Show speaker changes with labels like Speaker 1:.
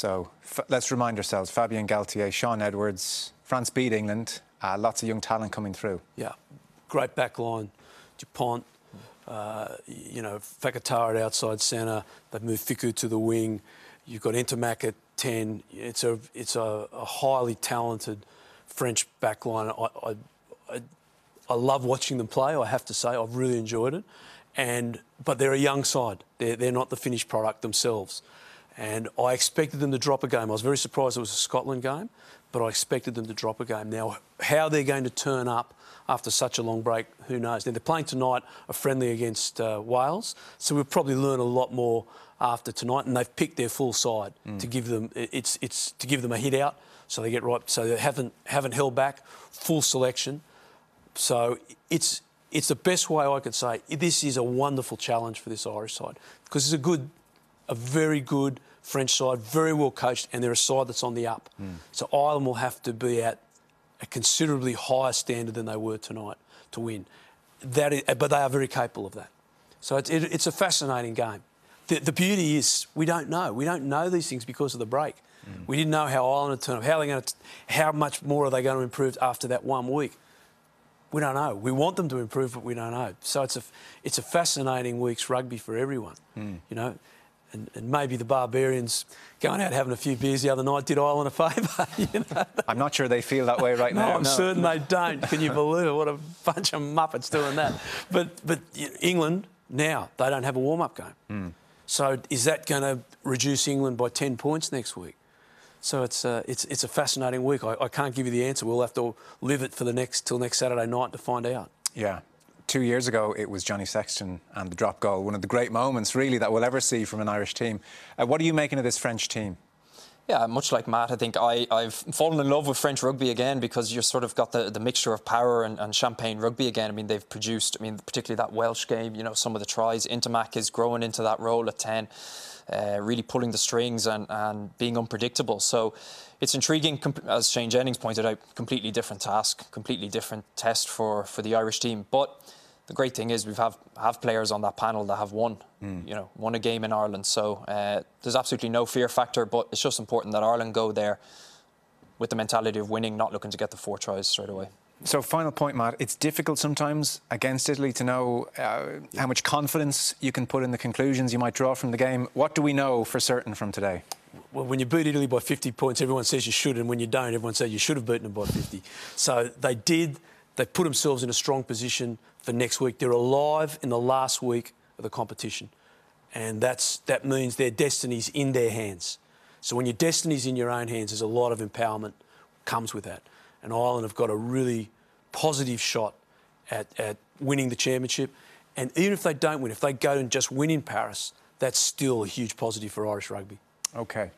Speaker 1: So let's remind ourselves Fabien Galthié, Shaun Edwards, France beat England, uh, lots of young talent coming through.
Speaker 2: Yeah, great back line. Dupont, uh, you know, Vakatawa at outside centre. They've moved Fickou to the wing. You've got Ntamack at 10. It's a, it's a, a highly talented French back line. I, I, I, I love watching them play, I have to say. I've really enjoyed it. And, but they're a young side. They're, they're not the finished product themselves. And I expected them to drop a game. I was very surprised it was a Scotland game, but I expected them to drop a game. Now, how they're going to turn up after such a long break, who knows? Now, they're playing tonight a friendly against uh, Wales, so we'll probably learn a lot more after tonight. And they've picked their full side mm. to give them it's it's to give them a hit out, so they get right. So they haven't haven't held back, full selection. So it's it's the best way I could say this is a wonderful challenge for this Irish side because it's a good, a very good French side, very well coached, and they're a side that's on the up. Mm. So Ireland will have to be at a considerably higher standard than they were tonight to win. That is, but they are very capable of that. So it's, it, it's a fascinating game. The, the, beauty is we don't know. We don't know these things because of the break. Mm. We didn't know how Ireland would turn up. How are they going to? How much more are they going to improve after that one week? We don't know. We want them to improve, but we don't know. So it's a it's a fascinating week's rugby for everyone. Mm. You know, and, and, maybe the Barbarians going out having a few beers the other night did Ireland a favour. You know?
Speaker 1: I'm not sure they feel that way right
Speaker 2: no,
Speaker 1: now.
Speaker 2: I'm no. certain they don't. Can you believe it? What a bunch of muppets doing that. But but England now they don't have a warm up game. Mm. So is that going to reduce England by 10 points next week? So it's uh, it's it's a fascinating week. I, I can't give you the answer. We'll have to live it for the next till next Saturday night to find out.
Speaker 1: Yeah two years ago, it was Johnny Sexton and the drop goal, one of the great moments, really, that we'll ever see from an Irish team. Uh, what are you making of this French team?
Speaker 3: Yeah, much like Matt, I think I, I've fallen in love with French rugby again because you've sort of got the, the mixture of power and, and champagne rugby again. I mean, they've produced, I mean, particularly that Welsh game, you know, some of the tries. Ntamack is growing into that role at 10, uh, really pulling the strings and, and being unpredictable. So it's intriguing, as Shane Jennings pointed out, completely different task, completely different test for, for the Irish team. But the great thing is we've have, have players on that panel that have won, mm. you know, won a game in Ireland. So uh, there's absolutely no fear factor, but it's just important that Ireland go there with the mentality of winning, not looking to get the four tries straight away.
Speaker 1: So, final point, Matt. It's difficult sometimes against Italy to know uh, how much confidence you can put in the conclusions you might draw from the game. What do we know for certain from today?
Speaker 2: Well, when you beat Italy by 50 points, everyone says you should, and when you don't, everyone says you should have beaten them by 50. So they did. They put themselves in a strong position for next week. They're alive in the last week of the competition. And that's, that means their destiny's in their hands. So when your destiny's in your own hands, there's a lot of empowerment comes with that. And Ireland have got a really positive shot at, at winning the championship. And even if they don't win, if they go and just win in Paris, that's still a huge positive for Irish rugby.
Speaker 1: Okay.